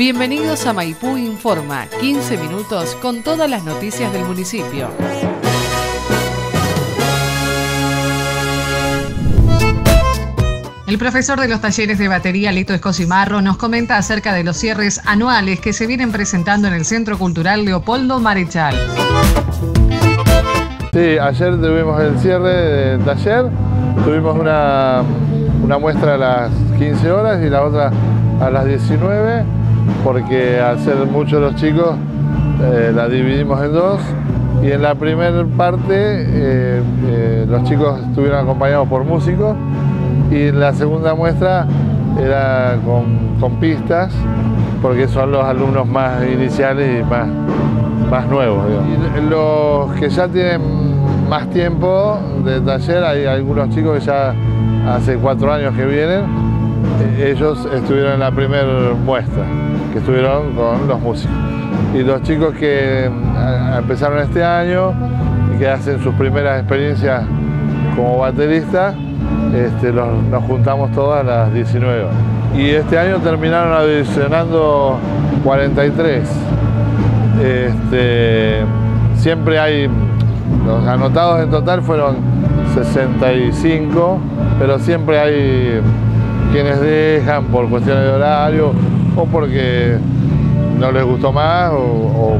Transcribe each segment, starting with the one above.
Bienvenidos a Maipú Informa, 15 minutos con todas las noticias del municipio. El profesor de los talleres de batería Lito Escosimarro nos comenta acerca de los cierres anuales que se vienen presentando en el Centro Cultural Leopoldo Marechal. Sí, ayer tuvimos el cierre del taller, tuvimos una, muestra a las 15 horas y la otra a las 19, porque al ser muchos los chicos eh, la dividimos en dos. Y en la primera parte eh, eh, los chicos estuvieron acompañados por músicos. Y la segunda muestra era con, pistas, porque son los alumnos más iniciales y más, más nuevos. Los que ya tienen más tiempo de taller, hay algunos chicos que ya hace cuatro años que vienen, ellos estuvieron en la primera muestra, que estuvieron con los músicos. Y los chicos que mm, empezaron este año y que hacen sus primeras experiencias como bateristas, este, nos juntamos todas a las 19 horas. Y este año terminaron adicionando 43. Este, siempre hay, los anotados en total fueron 65, pero siempre hay quienes dejan por cuestiones de horario o porque no les gustó más o,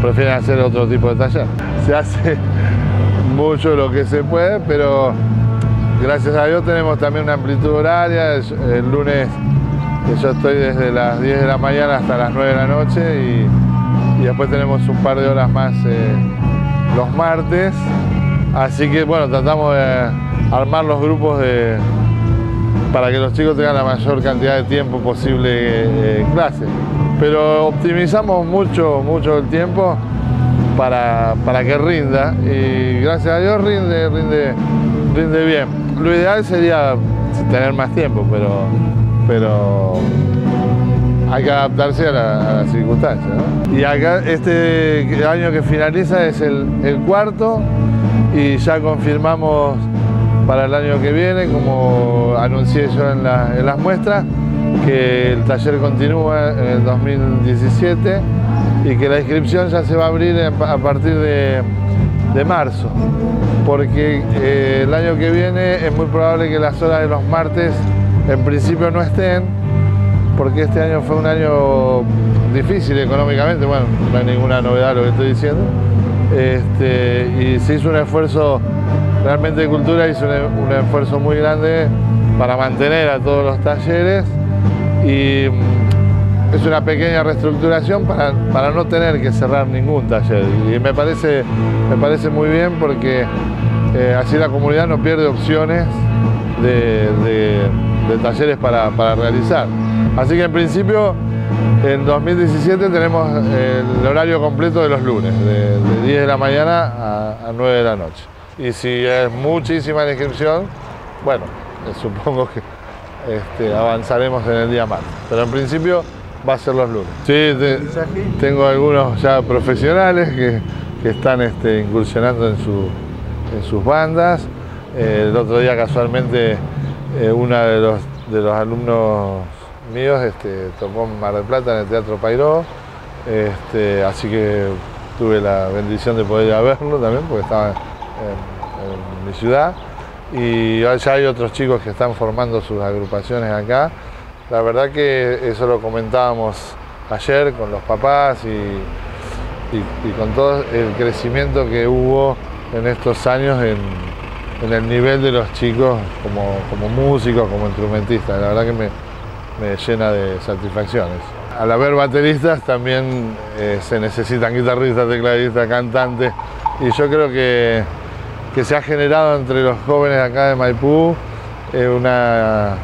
prefieren hacer otro tipo de taller. Se hace mucho lo que se puede, pero Gracias a Dios tenemos también una amplitud horaria. El lunes yo estoy desde las 10 de la mañana hasta las 9 de la noche y, después tenemos un par de horas más eh, los martes. Así que bueno, tratamos de armar los grupos para que los chicos tengan la mayor cantidad de tiempo posible eh, en clase. Pero optimizamos mucho, mucho el tiempo para, para que rinda y gracias a Dios rinde, rinde, rinde bien lo ideal sería tener más tiempo, pero, pero hay que adaptarse a, las circunstancias. Y acá este año que finaliza es el, cuarto y ya confirmamos para el año que viene, como anuncié yo en, las muestras, que el taller continúa en el 2017 y que la inscripción ya se va a abrir a partir de marzo. Porque eh, el año que viene es muy probable que las horas de los martes en principio no estén, porque este año fue un año difícil económicamente, bueno, no hay ninguna novedad lo que estoy diciendo, este, y se hizo un esfuerzo, realmente de cultura hizo un, esfuerzo muy grande para mantener a todos los talleres y mm, es una pequeña reestructuración para, para, no tener que cerrar ningún taller y me parece, me parece muy bien porque eh, así la comunidad no pierde opciones de, talleres para, realizar. Así que en principio en 2017 tenemos el horario completo de los lunes, de, 10 de la mañana a, 9 de la noche. Y si es muchísima la inscripción, bueno, supongo que este, avanzaremos en el día martes. Pero en principio va a ser los lunes. Sí, tengo algunos ya profesionales que, están este, incursionando en su, en sus bandas. Eh, el otro día casualmente eh, una de los, alumnos míos este, tocó Mar del Plata en el Teatro Pairó, así que tuve la bendición de poder ir a verlo también porque estaba en, mi ciudad. Y ya hay otros chicos que están formando sus agrupaciones acá. La verdad que eso lo comentábamos ayer con los papás y, y con todo el crecimiento que hubo en estos años en, el nivel de los chicos como, músicos, como instrumentistas. La verdad que me, llena de satisfacciones. Al haber bateristas también eh, se necesitan guitarristas, tecladistas, cantantes y yo creo que, se ha generado entre los jóvenes acá de Maipú eh, una,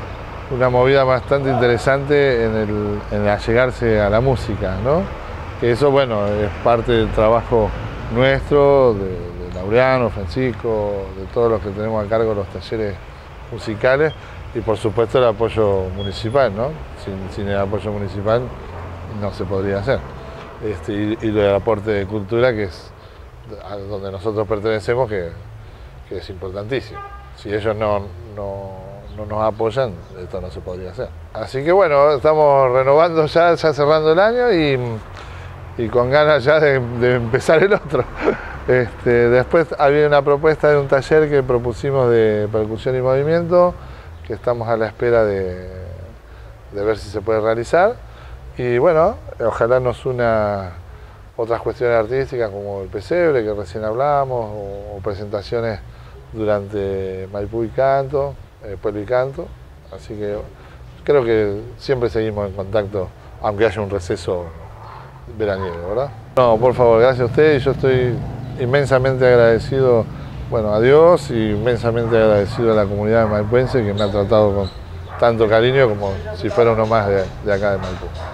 una movida bastante interesante en, el, en allegarse a la música, ¿no? Que eso, bueno, es parte del trabajo nuestro, de, Laureano, Francisco, de todos los que tenemos a cargo los talleres musicales y por supuesto el apoyo municipal, ¿no? Sin, el apoyo municipal no se podría hacer. Este, y, el aporte de cultura que es donde nosotros pertenecemos que, es importantísimo. Si ellos no, no nos apoyan, esto no se podría hacer. Así que bueno, estamos renovando ya, ya cerrando el año y, con ganas ya de, empezar el otro. Este, después había una propuesta de un taller que propusimos de percusión y movimiento, que estamos a la espera de, ver si se puede realizar. Y bueno, ojalá nos una otras cuestiones artísticas como el pesebre que recién hablamos, o presentaciones durante Maipú y Canto, eh, Pueblo y Canto, así que creo que siempre seguimos en contacto, aunque haya un receso veraniego, ¿verdad? No, por favor, gracias a usted y yo estoy inmensamente agradecido, bueno, a Dios y inmensamente agradecido a la comunidad de maipuense que me ha tratado con tanto cariño como si fuera uno más de, de acá de Maipú.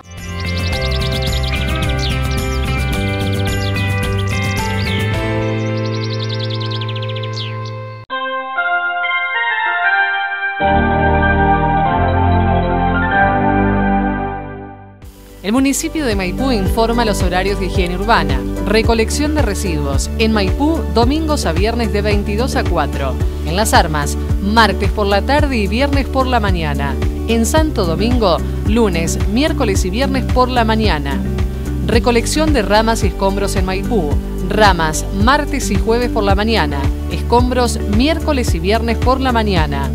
El municipio de Maipú informa los horarios de higiene urbana. Recolección de residuos. En Maipú, domingos a viernes de 22 a 4. En Las Armas, martes por la tarde y viernes por la mañana. En Santo Domingo, lunes, miércoles y viernes por la mañana. Recolección de ramas y escombros en Maipú. Ramas, martes y jueves por la mañana. Escombros, miércoles y viernes por la mañana.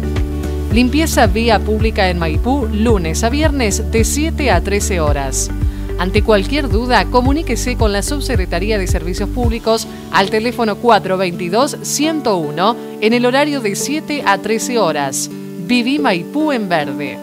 Limpieza vía pública en Maipú, lunes a viernes de 7 a 13 horas. Ante cualquier duda, comuníquese con la Subsecretaría de Servicios Públicos al teléfono 422-101 en el horario de 7 a 13 horas. Viví Maipú en verde.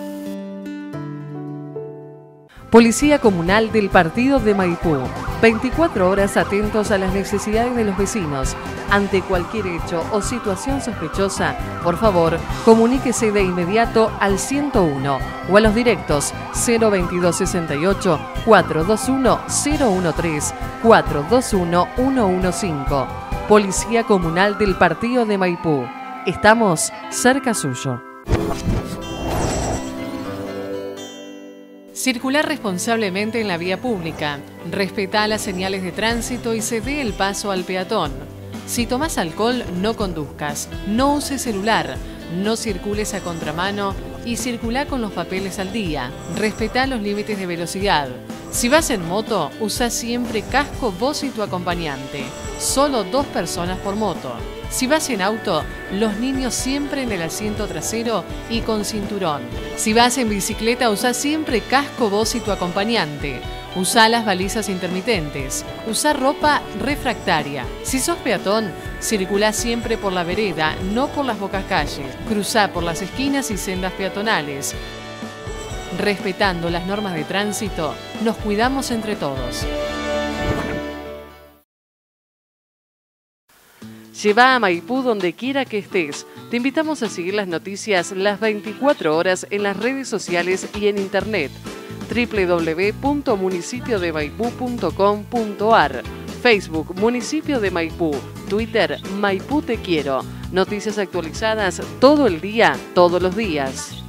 Policía Comunal del Partido de Maipú. 24 horas atentos a las necesidades de los vecinos. Ante cualquier hecho o situación sospechosa, por favor, comuníquese de inmediato al 101 o a los directos 02268 421 013 421 115. Policía Comunal del Partido de Maipú. Estamos cerca suyo. Circular responsablemente en la vía pública. Respeta las señales de tránsito y se dé el paso al peatón. Si tomas alcohol, no conduzcas. No uses celular. No circules a contramano y circula con los papeles al día. Respeta los límites de velocidad. Si vas en moto, usa siempre casco vos y tu acompañante. Solo dos personas por moto. Si vas en auto, los niños siempre en el asiento trasero y con cinturón. Si vas en bicicleta, usa siempre casco vos y tu acompañante. Usa las balizas intermitentes. Usa ropa refractaria. Si sos peatón, circula siempre por la vereda, no por las bocas calles. Cruza por las esquinas y sendas peatonales. Respetando las normas de tránsito, nos cuidamos entre todos. Lleva a Maipú donde quiera que estés. Te invitamos a seguir las noticias las 24 horas en las redes sociales y en internet www.municipiodemaipú.com.ar Facebook Municipio de Maipú, Twitter Maipú Te Quiero. Noticias actualizadas todo el día, todos los días.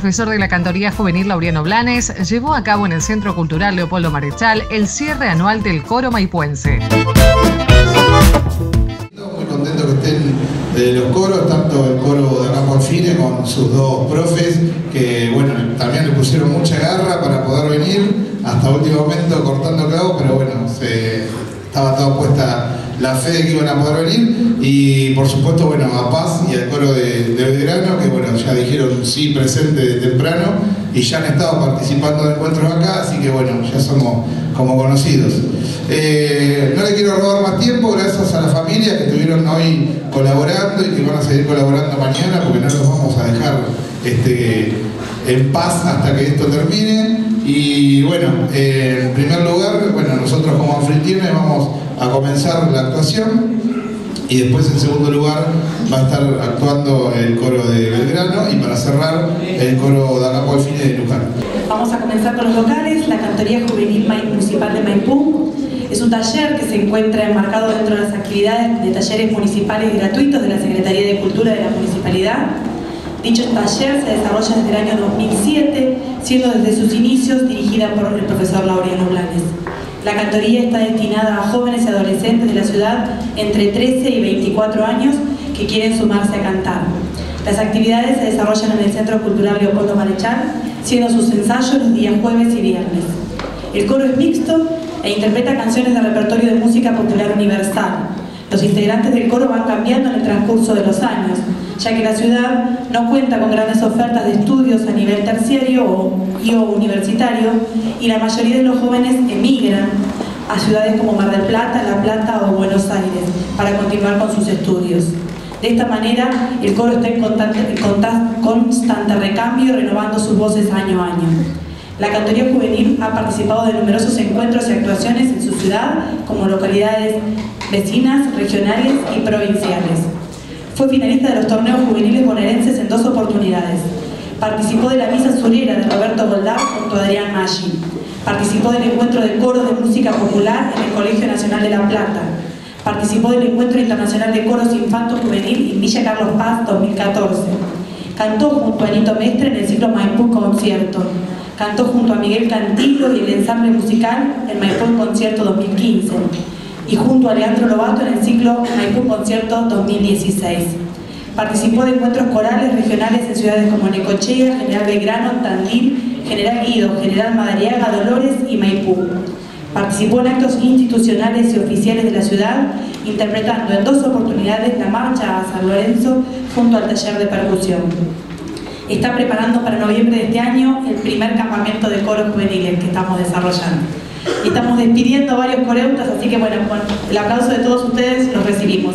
Profesor de la Cantoría Juvenil Laureano Blanes, llevó a cabo en el Centro Cultural Leopoldo Marechal el cierre anual del coro maipuense. Muy contento que estén de los coros, tanto el coro de acá por Fine con sus dos profes, que bueno, también le pusieron mucha garra para poder venir, hasta último momento cortando cabo, pero bueno, se, estaba toda puesta la fe de que iban a poder venir. Y por supuesto bueno a Paz y al coro de, de que bueno ya dijeron sí presente temprano y ya han estado participando de encuentros acá así que bueno ya somos como conocidos. Eh, no le quiero robar más tiempo gracias a la familia que estuvieron hoy colaborando y que van a seguir colaborando mañana porque no los vamos a dejar este, en paz hasta que esto termine y bueno, eh, en primer lugar, bueno, nosotros como anfitriones vamos a comenzar la actuación y después en segundo lugar va a estar actuando el coro de Belgrano y para cerrar el coro de Acapó de Luján. Vamos a comenzar con los locales, la Cantoría Juvenil Municipal de Maipú. Es un taller que se encuentra enmarcado dentro de las actividades de talleres municipales gratuitos de la Secretaría de Cultura de la Municipalidad Dicho taller se desarrolla desde el año 2007, siendo desde sus inicios dirigida por el profesor Laureano Blanes. La cantoría está destinada a jóvenes y adolescentes de la ciudad entre 13 y 24 años que quieren sumarse a cantar. Las actividades se desarrollan en el Centro Cultural Leopoldo Marechal, siendo sus ensayos los días jueves y viernes. El coro es mixto e interpreta canciones de repertorio de música popular universal. Los integrantes del coro van cambiando en el transcurso de los años, ya que la ciudad no cuenta con grandes ofertas de estudios a nivel terciario o, y universitario y la mayoría de los jóvenes emigran a ciudades como Mar del Plata, La Plata o Buenos Aires para continuar con sus estudios. De esta manera, el coro está en constante, constante recambio, renovando sus voces año a año. La cantoría juvenil ha participado de numerosos encuentros y actuaciones en su ciudad, como localidades vecinas, regionales y provinciales. Fue finalista de los torneos juveniles bonaerenses en dos oportunidades. Participó de la misa surera de Roberto Goldar junto a Adrián Maggi. Participó del encuentro de coros de música popular en el Colegio Nacional de La Plata. Participó del encuentro internacional de coros infanto juvenil en Villa Carlos Paz 2014. Cantó junto a Anito Mestre en el ciclo Maipú Concierto. Cantó junto a Miguel Cantillo y el ensamble musical en Maipú Concierto 2015 y junto a Leandro Lobato en el ciclo Maipú Concierto 2016. Participó de encuentros corales regionales en ciudades como Necochea, General Belgrano, Tandil, General Guido, General Madariaga, Dolores y Maipú. Participó en actos institucionales y oficiales de la ciudad, interpretando en dos oportunidades la marcha a San Lorenzo junto al taller de percusión. Está preparando para noviembre de este año el primer campamento de coros juveniles que estamos desarrollando. Estamos despidiendo a varios coreutas, así que bueno, con el aplauso de todos ustedes los recibimos.